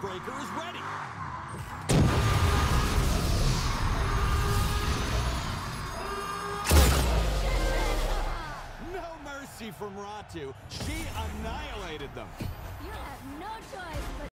Breaker is ready. No mercy from Ratu. She annihilated them. You have no